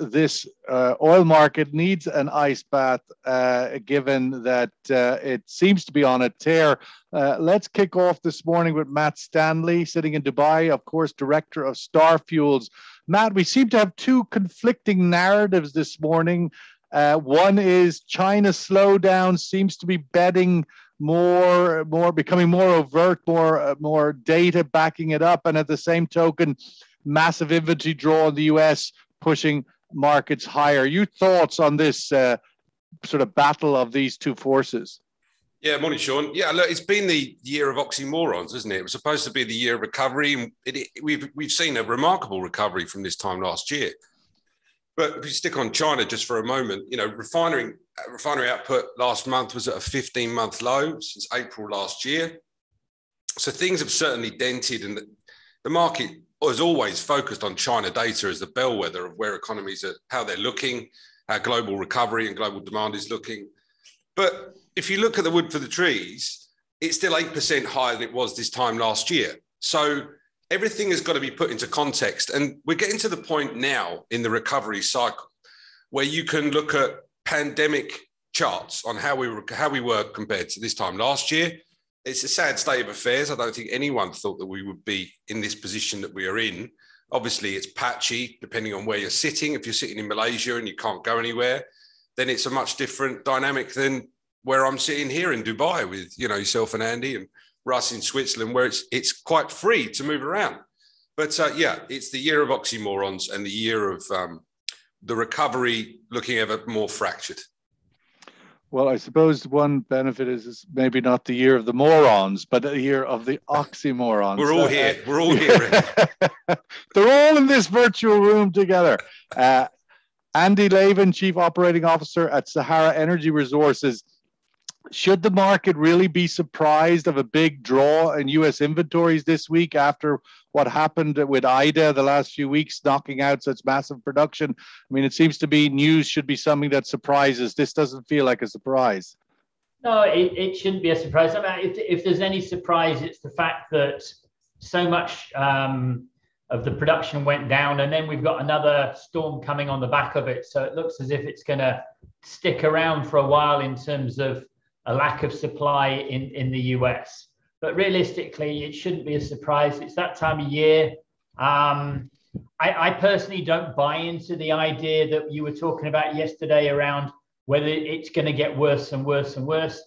this uh, oil market needs an ice bath, uh, given that uh, it seems to be on a tear. Uh, let's kick off this morning with Matt Stanley, sitting in Dubai, of course, director of Star Fuels. Matt, we seem to have two conflicting narratives this morning. Uh, one is China's slowdown seems to be betting more, more becoming more overt, more, uh, more data backing it up, and at the same token, massive inventory draw in the U.S. pushing markets higher. Your thoughts on this uh, sort of battle of these two forces? Yeah, morning, Sean. Yeah, look, it's been the year of oxymorons, isn't it? It was supposed to be the year of recovery, and it, it, we've we've seen a remarkable recovery from this time last year. But if you stick on China just for a moment, you know, refinery refinery output last month was at a 15 month low since April last year. So things have certainly dented, and the, the market was always focused on China data as the bellwether of where economies are, how they're looking, how global recovery and global demand is looking. But if you look at the wood for the trees, it's still 8% higher than it was this time last year. So everything has got to be put into context. And we're getting to the point now in the recovery cycle where you can look at pandemic charts on how we how we were compared to this time last year it's a sad state of affairs. I don't think anyone thought that we would be in this position that we are in. Obviously, it's patchy depending on where you're sitting. If you're sitting in Malaysia and you can't go anywhere, then it's a much different dynamic than where I'm sitting here in Dubai with you know yourself and Andy and Russ in Switzerland, where it's it's quite free to move around. But uh, yeah, it's the year of oxymorons and the year of um, the recovery looking ever more fractured. Well, I suppose one benefit is, is maybe not the year of the morons, but the year of the oxymorons. We're all uh, here. We're all here. They're all in this virtual room together. Uh, Andy Laven, Chief Operating Officer at Sahara Energy Resources. Should the market really be surprised of a big draw in US inventories this week after what happened with Ida the last few weeks, knocking out such massive production. I mean, it seems to be news should be something that surprises. This doesn't feel like a surprise. No, it, it shouldn't be a surprise. I mean, if, if there's any surprise, it's the fact that so much um, of the production went down, and then we've got another storm coming on the back of it. So it looks as if it's going to stick around for a while in terms of a lack of supply in, in the US. But realistically, it shouldn't be a surprise. It's that time of year. Um, I, I, personally don't buy into the idea that you were talking about yesterday around whether it's going to get worse and worse and worse.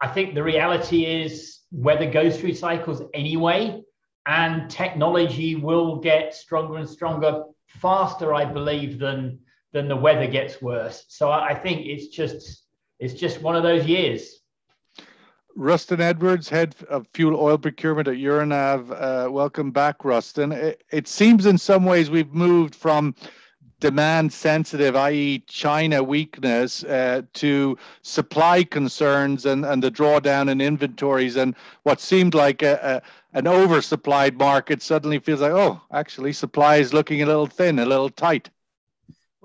I think the reality is weather goes through cycles anyway, and technology will get stronger and stronger faster, I believe, than than the weather gets worse. So I think it's just it's just one of those years. Rustin Edwards, head of fuel oil procurement at Euronav. Uh, welcome back, Rustin. It, it, seems in some ways we've moved from demand sensitive, i.e., China weakness, uh, to supply concerns and, and the drawdown in inventories. And what seemed like a, a, an oversupplied market suddenly feels like, oh, actually, supply is looking a little thin, a little tight.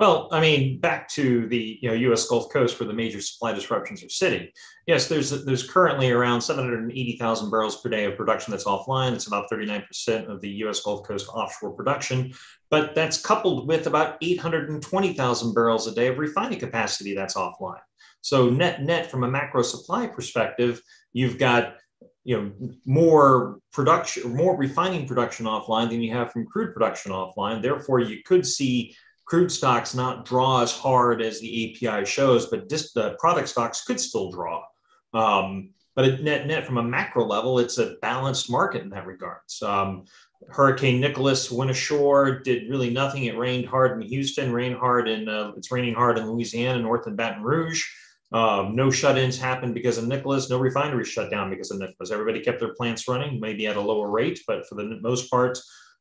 Well, I mean, back to the you know U.S. Gulf Coast where the major supply disruptions are sitting. Yes, there's there's currently around 780,000 barrels per day of production that's offline. It's about 39% of the U.S. Gulf Coast offshore production, but that's coupled with about 820,000 barrels a day of refining capacity that's offline. So net net from a macro supply perspective, you've got you know more production, more refining production offline than you have from crude production offline. Therefore, you could see crude stocks not draw as hard as the API shows, but dis- the product stocks could still draw. Um, but net net from a macro level, it's a balanced market in that regards. Um, Hurricane Nicholas went ashore, did really nothing. It rained hard in Houston, rained hard in uh, it's raining hard in Louisiana, north in Baton Rouge. Um, no shut-ins happened because of Nicholas. No refineries shut down because of Nicholas. Everybody kept their plants running, maybe at a lower rate, but for the most part,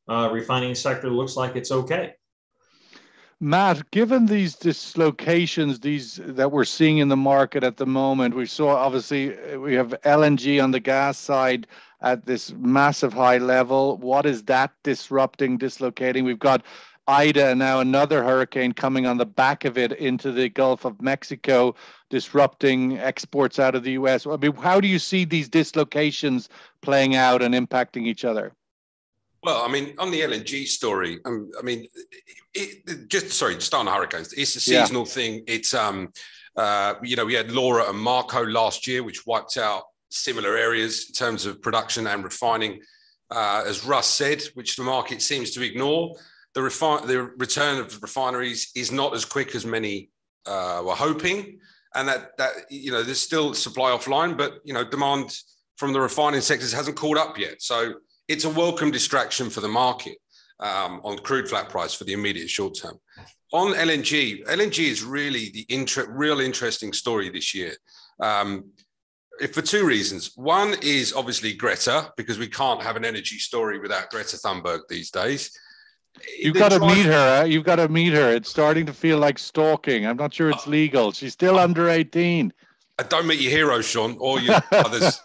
uh, refining sector looks like it's okay. Matt, given these dislocations, these that we're seeing in the market at the moment, we saw obviously we have LNG on the gas side at this massive high level. What is that disrupting, dislocating? We've got Ida and now another hurricane coming on the back of it into the Gulf of Mexico, disrupting exports out of the US. I mean, how do you see these dislocations playing out and impacting each other? Well, I mean, on the LNG story, um, I mean, it, it, just sorry, just on the hurricanes, it's a seasonal yeah. thing. It's um, uh, you know, we had Laura and Marco last year, which wiped out similar areas in terms of production and refining. Uh, as Russ said, which the market seems to ignore, the, refi- the return of refineries is not as quick as many uh, were hoping, and that that you know there's still supply offline, but you know demand from the refining sectors hasn't caught up yet. So it's a welcome distraction for the market um, on crude flat price for the immediate short term. On LNG, LNG is really the inter- real interesting story this year. Um, for two reasons. One is obviously Greta, because we can't have an energy story without Greta Thunberg these days. You've got to meet her. You've got to meet her. It's starting to feel like stalking. I'm not sure it's uh, legal. She's still under 18. I don't meet your heroes, Sean, or your others.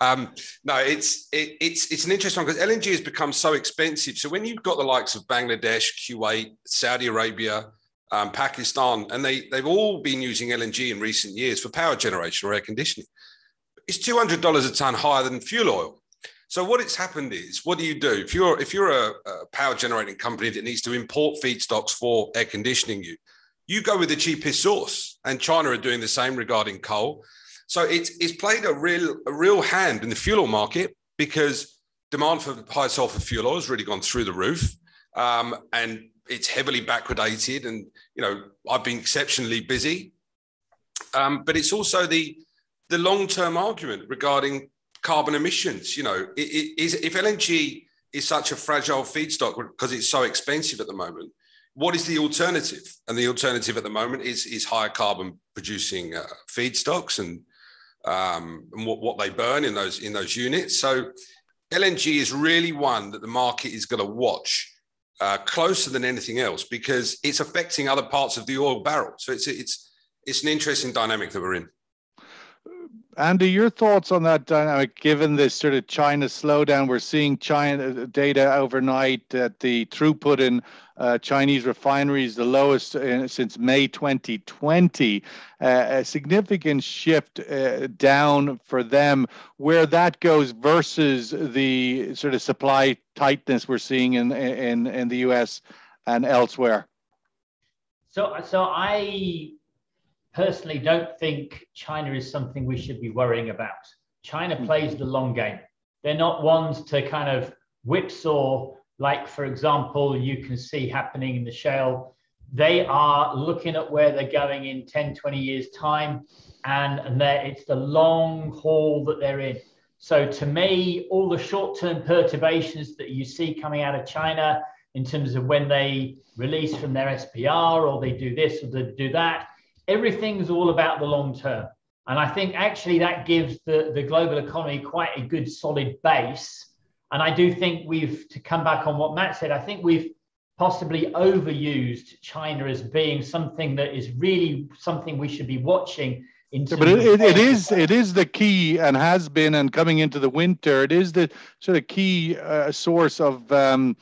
Um, no, it's it, it's it's an interesting one because LNG has become so expensive. So when you've got the likes of Bangladesh, Kuwait, Saudi Arabia, um, Pakistan, and they they've all been using LNG in recent years for power generation or air conditioning it's two hundred dollars a ton higher than fuel oil. So what it's happened is, what do you do if you're if you're a, a power generating company that needs to import feedstocks for air conditioning? You you go with the cheapest source, and China are doing the same regarding coal. So it's it's played a real a real hand in the fuel oil market because demand for high sulfur fuel oil has really gone through the roof, um, and it's heavily backwardated. And you know I've been exceptionally busy, um, but it's also the the long-term argument regarding carbon emissions. You know, it, it is if LNG is such a fragile feedstock because it's so expensive at the moment, what is the alternative? And the alternative at the moment is is higher carbon producing uh, feedstocks and um, and what, what they burn in those in those units. So LNG is really one that the market is going to watch uh, closer than anything else because it's affecting other parts of the oil barrel. So it's it's it's an interesting dynamic that we're in. Andy, your thoughts on that dynamic, given this sort of China slowdown? We're seeing China uh, data overnight that the throughput in uh, Chinese refineries the lowest in, since May 2020. Uh, a significant shift uh, down for them. Where that goes versus the sort of supply tightness we're seeing in in in the U.S. and elsewhere. So, so I personally don't think China is something we should be worrying about. China hmm. plays the long game. They're not ones to kind of whipsaw, like, for example, you can see happening in the shale. They are looking at where they're going in 10, 20 years' time, and, and it's the long haul that they're in. So, to me, all the short term perturbations that you see coming out of China in terms of when they release from their SPR or they do this or they do that, everything's all about the long term. And I think actually that gives the, the global economy quite a good solid base. And I do think we've, to come back on what Matt said, I think we've possibly overused China as being something that is really something we should be watching. Yeah, but it, it, it is it is the key and has been and coming into the winter it is the sort of key uh, source of um,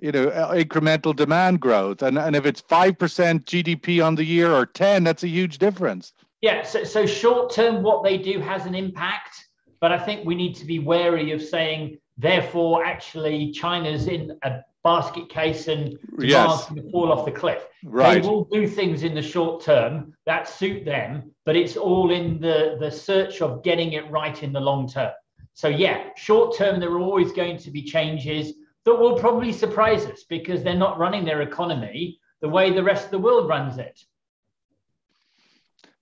you know uh, incremental demand growth. And, and if it's 5% gdp on the year or 10 that's a huge difference. Yeah so, so short term what they do has an impact but i think we need to be wary of saying therefore actually china's in a basket case and yes. to fall off the cliff. Right. they will do things in the short term that suit them but it's all in the the search of getting it right in the long term. So yeah short term there are always going to be changes that will probably surprise us because they're not running their economy the way the rest of the world runs it.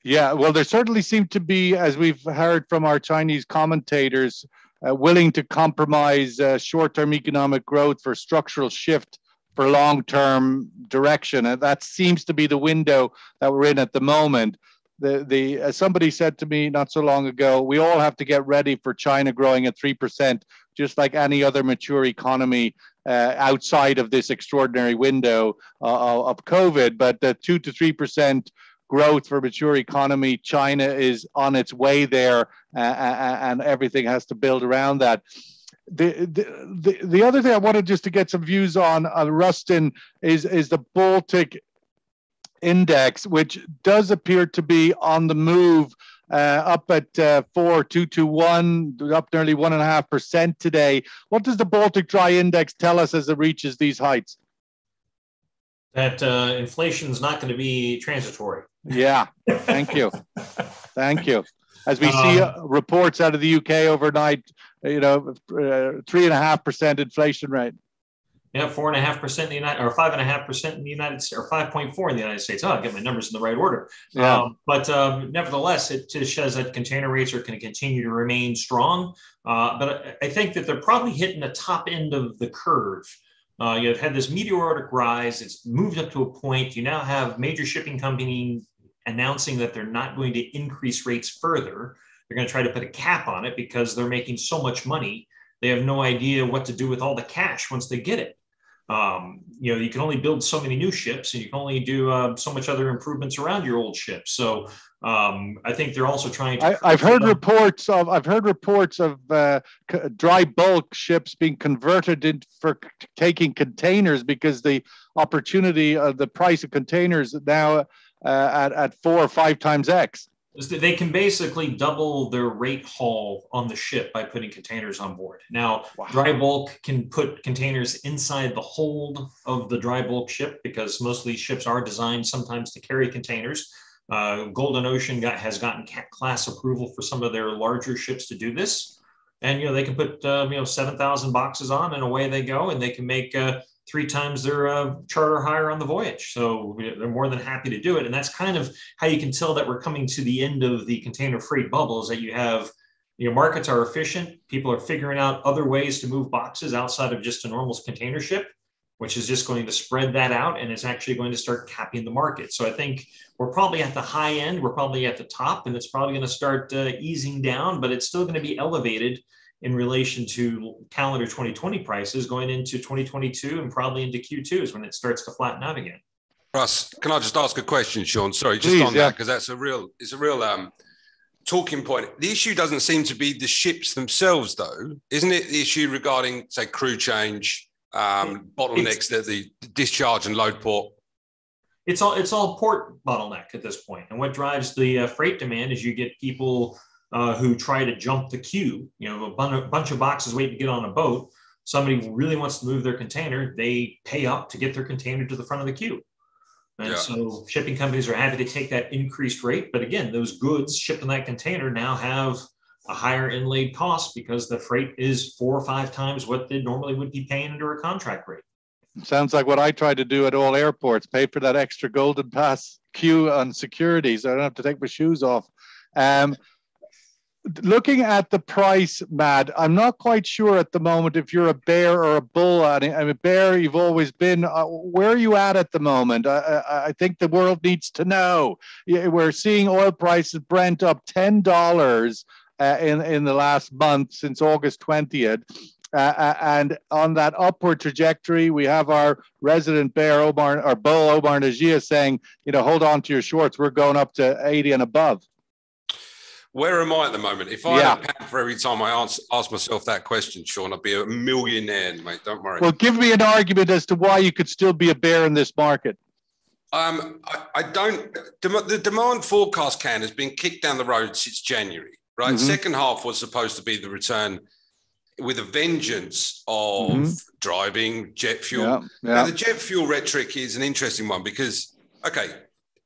Yeah, well, there certainly seem to be, as we've heard from our Chinese commentators, uh, willing to compromise uh, short term economic growth for structural shift for long term direction. And that seems to be the window that we're in at the moment. The, the uh, somebody said to me not so long ago, we all have to get ready for China growing at three percent just like any other mature economy uh, outside of this extraordinary window uh, of COVID. But the two to three percent growth for mature economy, China is on its way there, uh, and everything has to build around that. The, the, the other thing I wanted just to get some views on, on Rustin is, is the Baltic index, which does appear to be on the move. Uh, up at uh, four two two one, up nearly one and a half percent today. What does the Baltic Dry Index tell us as it reaches these heights? That uh, inflation is not going to be transitory. Yeah, thank you, thank you. As we um, see uh, reports out of the UK overnight, you know, three and a half percent inflation rate. Yeah, four and a half percent in the United, or five and a half percent in the United States, or five point four in the United States. Oh, I get my numbers in the right order. Yeah. Um, but um, nevertheless, it just shows that container rates are going to continue to remain strong. Uh, but I think that they're probably hitting the top end of the curve. Uh, you've had this meteoric rise. It's moved up to a point. You now have major shipping companies announcing that they're not going to increase rates further. They're going to try to put a cap on it because they're making so much money. They have no idea what to do with all the cash once they get it. Um, you know, you can only build so many new ships, and you can only do uh, so much other improvements around your old ships. So um, I think they're also trying to. I, have heard them. reports of I've heard reports of uh, dry bulk ships being converted in for taking containers because the opportunity of the price of containers now uh, at, at four or five times X. They can basically double their rate haul on the ship by putting containers on board. Now, wow. dry bulk can put containers inside the hold of the dry bulk ship because most of these ships are designed sometimes to carry containers. Uh, Golden Ocean got, has gotten class approval for some of their larger ships to do this, and you know they can put um, you know seven thousand boxes on, and away they go, and they can make uh, three times their uh, charter hire on the voyage. So they're more than happy to do it. And that's kind of how you can tell that we're coming to the end of the container freight bubble is that you have, you know, markets are efficient. People are figuring out other ways to move boxes outside of just a normal container ship, which is just going to spread that out and it's actually going to start capping the market. So I think we're probably at the high end, we're probably at the top, and it's probably going to start uh, easing down, but it's still going to be elevated in relation to calendar 2020 prices going into 2022 and probably into Q2 is when it starts to flatten out again. Russ, can I just ask a question, Sean? Sorry, just Please, on yeah. that because that's a real it's a real um, talking point. The issue doesn't seem to be the ships themselves, though, isn't it? The issue regarding say crew change, um, bottlenecks that the discharge and load port. It's all it's all port bottleneck at this point. point, and what drives the uh, freight demand is you get people uh, who try to jump the queue. You know, a bunch of boxes waiting to get on a boat. Somebody really wants to move their container, they pay up to get their container to the front of the queue. And yeah. so shipping companies are happy to take that increased rate. But again, those goods shipped in that container now have a higher inlaid cost because the freight is four or five times what they normally would be paying under a contract rate. Sounds like what I try to do at all airports pay for that extra golden pass queue on security so I don't have to take my shoes off. Um, looking at the price, Matt, I'm not quite sure at the moment if you're a bear or a bull. I'm a bear. You've always been. Uh, where are you at at the moment? I, I, I, think the world needs to know. We're seeing oil prices, Brent, up ten dollars uh, in in the last month since August twentieth. Uh, uh, and on that upward trajectory, we have our resident bear Omar or bull Omar Najia saying, you know, hold on to your shorts. We're going up to 80 and above. Where am I at the moment? If I yeah. had a pound for every time I ask, ask myself that question, Sean, I'd be a millionaire, mate. Don't worry. Well, give me an argument as to why you could still be a bear in this market. Um, I, I don't. The demand forecast can has been kicked down the road since January, right? Mm-hmm. Second half was supposed to be the return with a vengeance of mm-hmm. driving jet fuel. Yeah, yeah. Now, the jet fuel rhetoric is an interesting one because, okay,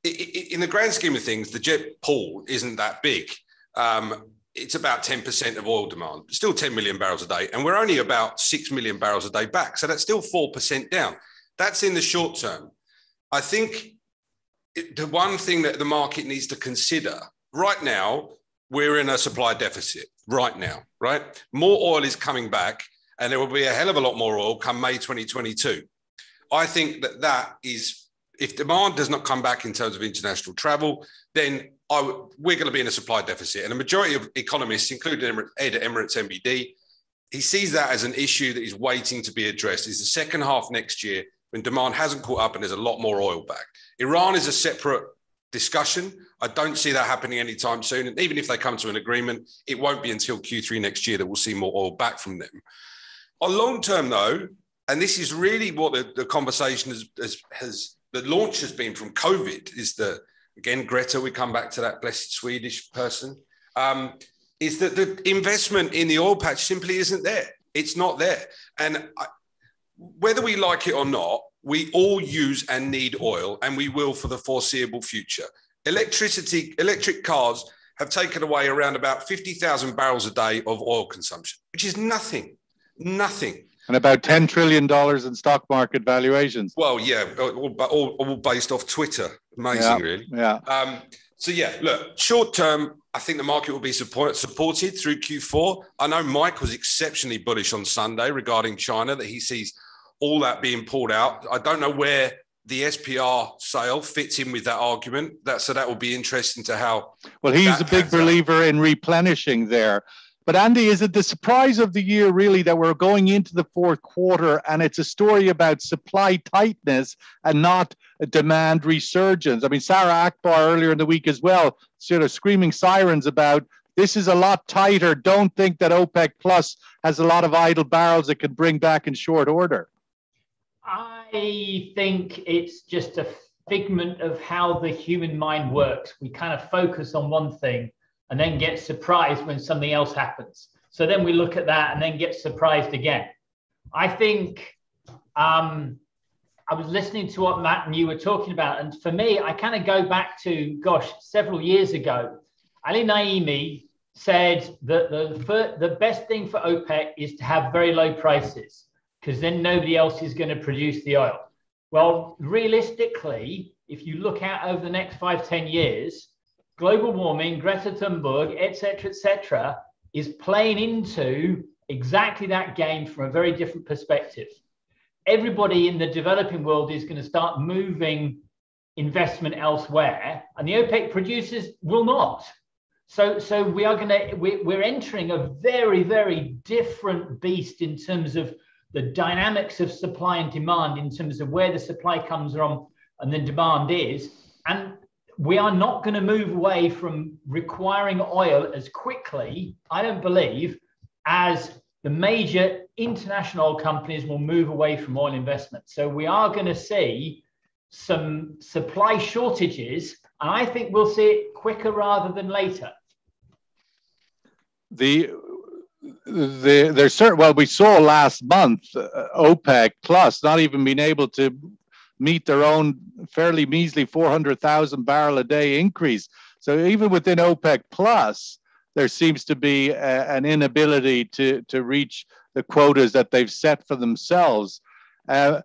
in the grand scheme of things, the jet pool isn't that big um, it's about 10% of oil demand, still 10 million barrels a day. And we're only about 6 million barrels a day back. So that's still 4% down. That's in the short term. I think the one thing that the market needs to consider right now, we're in a supply deficit right now, right? More oil is coming back, and there will be a hell of a lot more oil come May 2022. I think that that is, if demand does not come back in terms of international travel, then we're going to be in a supply deficit. And a majority of economists, including Ed at Emirates NBD, he sees that as an issue that is waiting to be addressed. Is the second half next year when demand hasn't caught up and there's a lot more oil back. Iran is a separate discussion. I don't see that happening anytime soon. And even if they come to an agreement, it won't be until Q3 next year that we'll see more oil back from them. On long term, though, and this is really what the, the conversation has, has, has the launch has been from COVID. Is the again Greta? We come back to that blessed Swedish person. Um, is that the investment in the oil patch simply isn't there? It's not there, and I, whether we like it or not, we all use and need oil, and we will for the foreseeable future. Electricity, electric cars have taken away around about 50,000 barrels a day of oil consumption, which is nothing, nothing. And about $10 trillion in stock market valuations. Well, yeah, all, all, all based off Twitter. Amazing, yeah, really. Yeah. Um, so, yeah, look, short term, I think the market will be support, supported through Q4. I know Mike was exceptionally bullish on Sunday regarding China, that he sees all that being pulled out. I don't know where the SPR sale fits in with that argument. That so that will be interesting to how. Well, he's a big believer out. in replenishing there. But Andy, is it the surprise of the year really that we're going into the fourth quarter and it's a story about supply tightness and not demand resurgence? I mean, Sarah Akbar earlier in the week as well, sort of screaming sirens about this is a lot tighter. Don't think that OPEC Plus has a lot of idle barrels it can bring back in short order. I think it's just a figment of how the human mind works. We kind of focus on one thing and then get surprised when something else happens. So then we look at that and then get surprised again. I think um, I was listening to what Matt and you were talking about. And for me, I kind of go back to, gosh, several years ago. Ali Naimi said that the, the best thing for OPEC is to have very low prices because then nobody else is going to produce the oil. Well, realistically, if you look out over the next five, 10 years, global warming, Greta Thunberg, et cetera, et cetera, is playing into exactly that game from a very different perspective. Everybody in the developing world is going to start moving investment elsewhere, and the OPEC producers will not. So, so we are going to we're entering a very, very different beast in terms of the dynamics of supply and demand in terms of where the supply comes from and the demand is. And we are not going to move away from requiring oil as quickly, I don't believe, as the major international oil companies will move away from oil investment. So we are going to see some supply shortages, and I think we'll see it quicker rather than later. The the, there's certain, well, we saw last month uh, OPEC plus not even being able to meet their own fairly measly 400,000 barrel a day increase. So even within OPEC plus, there seems to be a, an inability to, to reach the quotas that they've set for themselves. Uh,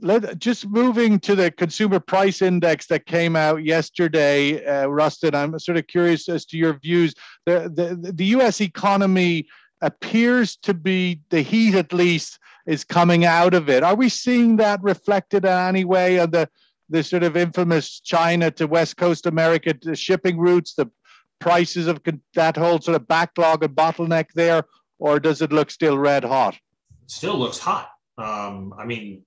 let, just moving to the consumer price index that came out yesterday, uh, Rustin, I'm sort of curious as to your views. The, the, the US economy appears to be the heat at least is coming out of it. Are we seeing that reflected in any way on the the sort of infamous China to West Coast America shipping routes, the prices of that whole sort of backlog and bottleneck there, or does it look still red hot? It still looks hot. Um, I mean,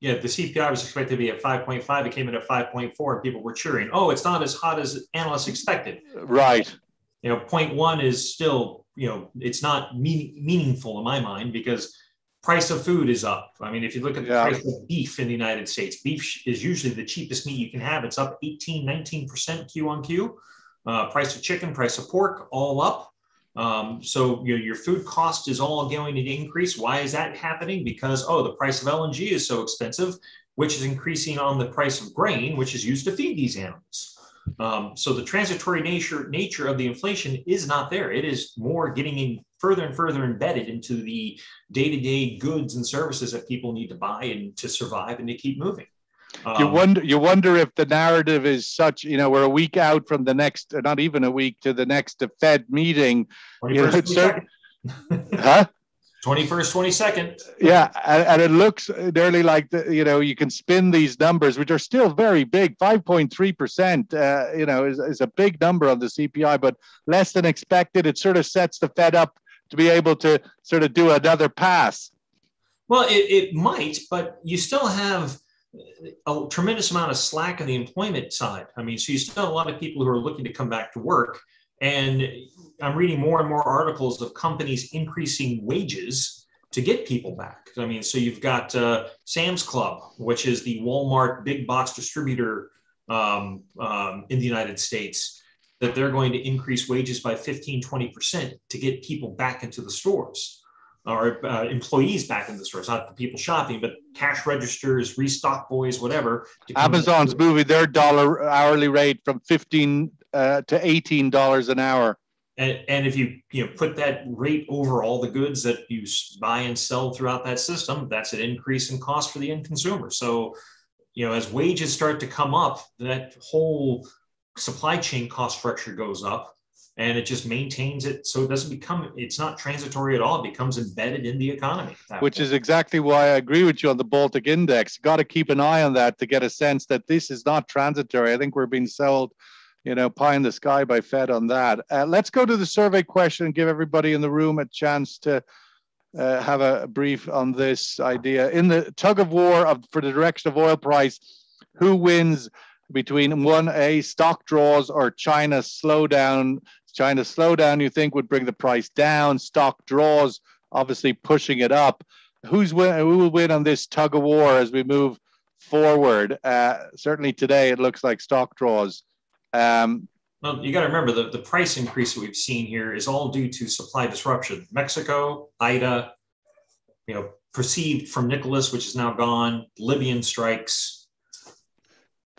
yeah, the CPI was expected to be at 5.5. It came in at 5.4, and people were cheering. Oh, it's not as hot as analysts expected. Right. You know, point one is still you know, it's not mean, meaningful in my mind because price of food is up. I mean, if you look at the yeah. price of beef in the United States, beef is usually the cheapest meat you can have. It's up 18, 19% Q on Q. Uh, price of chicken, price of pork, all up. Um, so you know, your food cost is all going to increase. Why is that happening? Because, oh, the price of LNG is so expensive, which is increasing on the price of grain, which is used to feed these animals. Um, so the transitory nature nature of the inflation is not there. It is more getting in further and further embedded into the day-to-day goods and services that people need to buy and to survive and to keep moving. Um, you wonder you wonder if the narrative is such, you know, we're a week out from the next, not even a week to the next Fed meeting. You know, certain, huh? 21st, 22nd. Yeah, and, and, it looks nearly like the, you know you can spin these numbers, which are still very big. 5.3 percent, uh, you know, is, is a big number on the CPI, but less than expected. It sort of sets the Fed up to be able to sort of do another pass. Well, it, it might, but you still have a tremendous amount of slack on the employment side. I mean, so you still have a lot of people who are looking to come back to work, and I'm reading more and more articles of companies increasing wages to get people back. I mean, so you've got uh, Sam's Club, which is the Walmart big box distributor um, um, in the United States, that they're going to increase wages by 15, 20% to get people back into the stores or uh, employees back in the stores, not the people shopping, but cash registers, restock boys, whatever. Amazon's moving their dollar hourly rate from 15 uh, to $18 an hour. And, and if you you know put that rate over all the goods that you buy and sell throughout that system, that's an increase in cost for the end consumer. So, you know, as wages start to come up, that whole supply chain cost structure goes up and it just maintains it. So it doesn't become it's not transitory at all. It becomes embedded in the economy which is exactly why i agree with you on the baltic index. Got to keep an eye on that to get a sense that this is not transitory. I think we're being sold you know pie in the sky by fed on that uh, let's go to the survey question and give everybody in the room a chance to uh, have a brief on this idea in the tug of war of, for the direction of oil price who wins between one a stock draws or China slowdown China's slowdown, you think, would bring the price down. Stock draws, obviously pushing it up. Who's win, who will win on this tug of war as we move forward? Uh, certainly today, it looks like stock draws. Um, well, you got to remember the, the price increase that we've seen here is all due to supply disruption. Mexico, Ida, you know, perceived from Nicholas, which is now gone, Libyan strikes,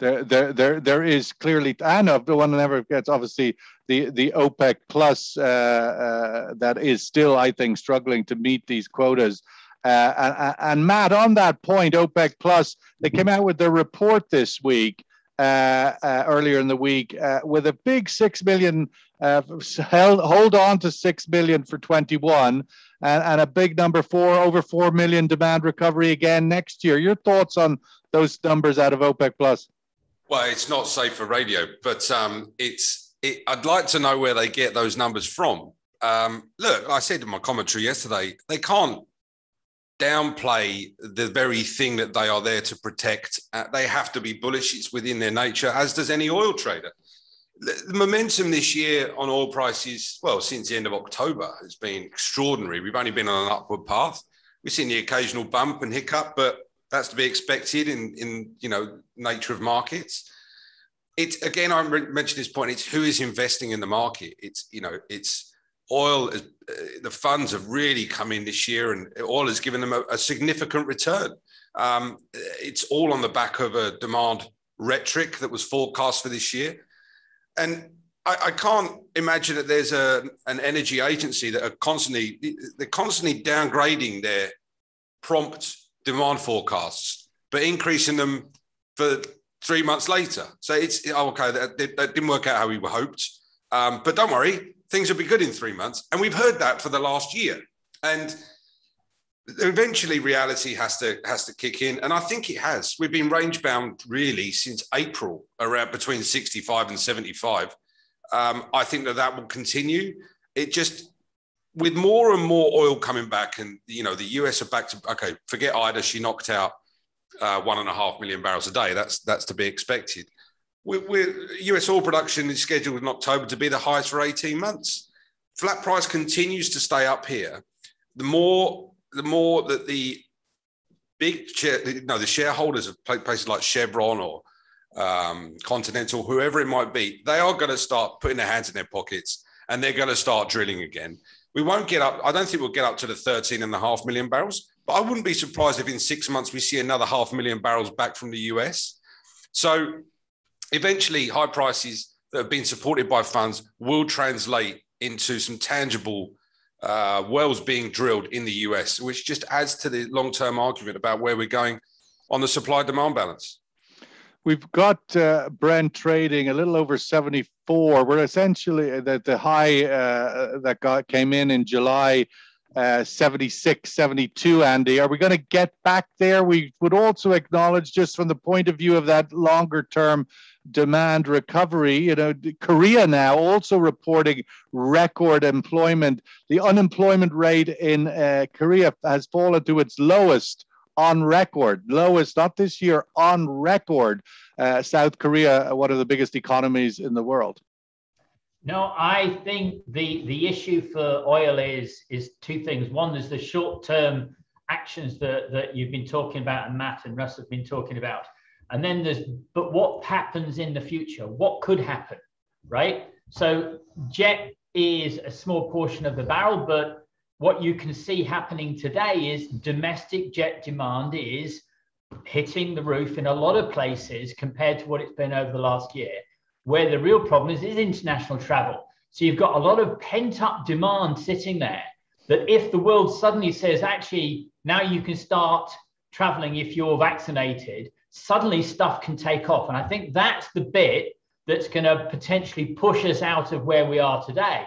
there, there, there, there is clearly, and the one never gets obviously the the OPEC plus uh, uh, that is still, I think, struggling to meet these quotas. Uh, and, and, Matt, on that point, OPEC plus, they came out with their report this week, earlier in the week, uh, with a big six million. held, hold on to six million for 21, and, and a big number four, over four million demand recovery again next year. Your thoughts on those numbers out of OPEC plus? Well, it's not safe for radio, but um, it's. It, I'd like to know where they get those numbers from. Um, look, I said in my commentary yesterday, they can't downplay the very thing that they are there to protect. Uh, they have to be bullish. It's within their nature, as does any oil trader. The, momentum this year on oil prices, well, since the end of October, has been extraordinary. We've only been on an upward path. We've seen the occasional bump and hiccup, but that's to be expected in in you know nature of markets. It's again, I mentioned this point. It's who is investing in the market. It's you know, it's oil. Uh, the funds have really come in this year, and oil has given them a, a significant return. Um, it's all on the back of a demand rhetoric that was forecast for this year, and I, I, can't imagine that there's a an energy agency that are constantly they're constantly downgrading their prompt demand forecasts, but increasing them for three months later. So it's oh, okay. That, that, didn't work out how we were hoped. Um, but don't worry, things will be good in three months. And we've heard that for the last year. And eventually reality has to has to kick in and i think it has we've been range bound really since april around between 65 and 75 um, i think that that will continue it just with more and more oil coming back, and you know the US are back to okay. Forget Ida; she knocked out uh, one and a half million barrels a day. That's that's to be expected. We're, US oil production is scheduled in October to be the highest for 18 months. Flat price continues to stay up here. The more the more that the big you the shareholders of places like Chevron or um, Continental, whoever it might be, they are going to start putting their hands in their pockets and they're going to start drilling again. We won't get up. I don't think we'll get up to the 13 and a half million barrels, but I wouldn't be surprised if in six months we see another half million barrels back from the US. So eventually, high prices that have been supported by funds will translate into some tangible uh, wells being drilled in the US, which just adds to the long term argument about where we're going on the supply demand balance. We've got uh, Brent trading a little over 74. We're essentially uh, the, the high uh, that got came in in July uh, 76, 72, Andy. Are we going to get back there? We would also acknowledge, just from the point of view of that longer term demand recovery, you know, Korea now also reporting record employment. The unemployment rate in uh, Korea has fallen to its lowest on record, lowest, not this year, on record. Uh, South Korea, one of the biggest economies in the world. No, I think the the issue for oil is is two things. One, is the short term actions that that you've been talking about, and Matt and Russ have been talking about, and then there's but what happens in the future? What could happen, right? So jet is a small portion of the barrel, but what you can see happening today is domestic jet demand is hitting the roof in a lot of places compared to what it's been over the last year where the real problem is, is international travel. So you've got a lot of pent up demand sitting there that if the world suddenly says, actually, now you can start traveling if you're vaccinated, suddenly stuff can take off. And I think that's the bit that's going to potentially push us out of where we are today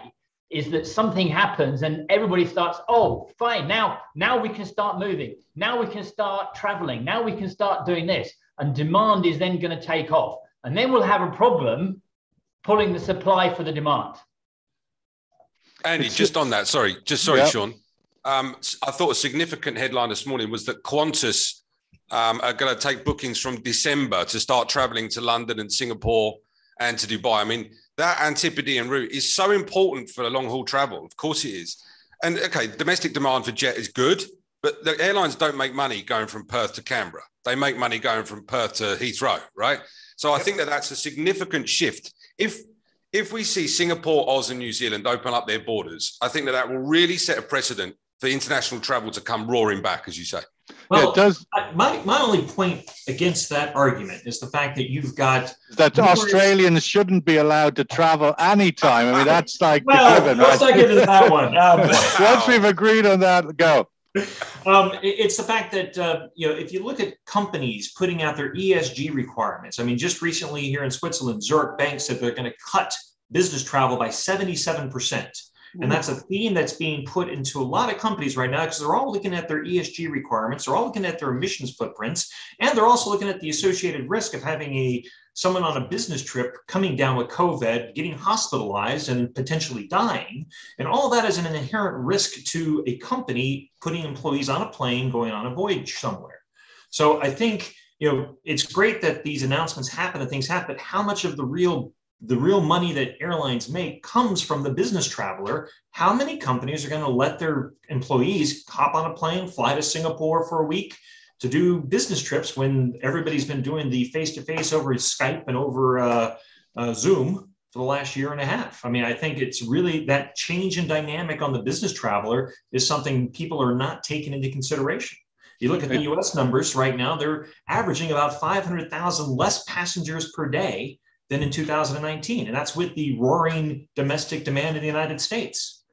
is that something happens and everybody starts oh fine now now we can start moving now we can start traveling now we can start doing this and demand is then going to take off and then we'll have a problem pulling the supply for the demand. Andy, just on that, sorry, just sorry, yep. Sean. Um, I thought a significant headline this morning was that Qantas um, are going to take bookings from December to start traveling to London and Singapore and to Dubai. I mean, that Antipodean route is so important for the long haul travel. Of course, it is. And okay, domestic demand for jet is good, but the airlines don't make money going from Perth to Canberra. They make money going from Perth to Heathrow, right? So I think that that's a significant shift. If if we see Singapore, Oz, and New Zealand open up their borders, I think that that will really set a precedent for international travel to come roaring back, as you say. Well, yeah, it does. My, my only point against that argument is the fact that you've got that. Australians shouldn't be allowed to travel anytime. I mean, that's like well, given, let's right? not get into that one. Um, Once we've agreed on that, go. Um, it's the fact that uh, you know if you look at companies putting out their ESG requirements. I mean, just recently here in Switzerland, Zurich Bank said they're going to cut business travel by 77 percent. And that's a theme that's being put into a lot of companies right now because they're all looking at their ESG requirements, they're all looking at their emissions footprints, and they're also looking at the associated risk of having a someone on a business trip coming down with COVID, getting hospitalized and potentially dying. And all that is an inherent risk to a company putting employees on a plane going on a voyage somewhere. So I think you know it's great that these announcements happen and things happen, but how much of the real the real money that airlines make comes from the business traveler. How many companies are going to let their employees hop on a plane, fly to Singapore for a week, to do business trips when everybody's been doing the face to face over Skype and over uh, uh, Zoom for the last year and a half. I mean, I think it's really that change in dynamic on the business traveler is something people are not taking into consideration. You look at the US numbers right now, they're averaging about 500,000 less passengers per day than in 2019. And that's with the roaring domestic demand in the United States.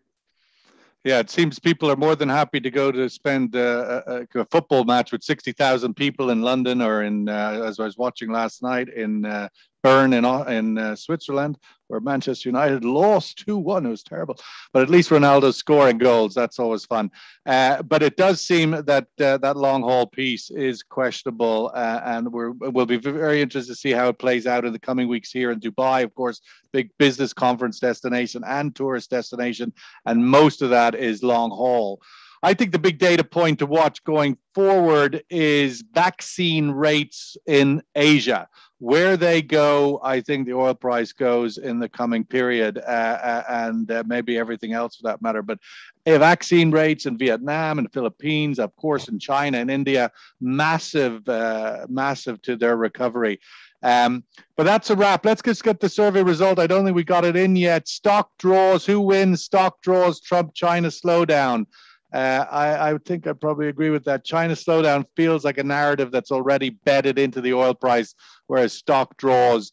Yeah, it seems people are more than happy to go to spend uh, a, a, football match with 60,000 people in London or in, uh, as I was watching last night, in uh, Bern in, in uh, Switzerland, where Manchester United lost 2 1. It was terrible. But at least Ronaldo's scoring goals. That's always fun. Uh, but it does seem that uh, that long haul piece is questionable. Uh, and we're, we'll be very interested to see how it plays out in the coming weeks here in Dubai. Of course, big business conference destination and tourist destination. And most of that is long haul. I think the big data point to watch going forward is vaccine rates in Asia where they go, I think the oil price goes in the coming period, uh, uh, and uh, maybe everything else for that matter. But vaccine rates in Vietnam and Philippines, of course, in China and India, massive, uh, massive to their recovery. Um, but that's a wrap. Let's just get the survey result. I don't think we got it in yet. Stock draws. Who wins? Stock draws. Trump China slowdown. Uh, I, I think I probably agree with that. China slowdown feels like a narrative that's already bedded into the oil price, whereas stock draws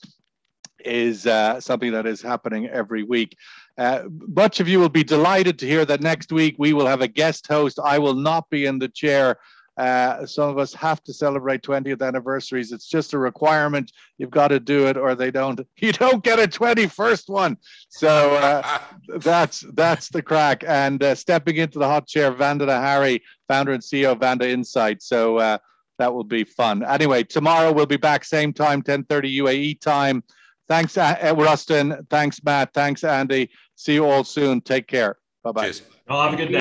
is uh, something that is happening every week. Uh, much of you will be delighted to hear that next week we will have a guest host. I will not be in the chair. Uh, some of us have to celebrate 20th anniversaries. It's just a requirement. You've got to do it, or they don't. You don't get a 21st one. So uh, that's that's the crack. And uh, stepping into the hot chair, Vandana Hari, founder and CEO of Vanda Insight. So uh, that will be fun. Anyway, tomorrow we'll be back same time, 10:30 UAE time. Thanks, uh, Rustin. Thanks, Matt. Thanks, Andy. See you all soon. Take care. Bye bye. Well, have a good day.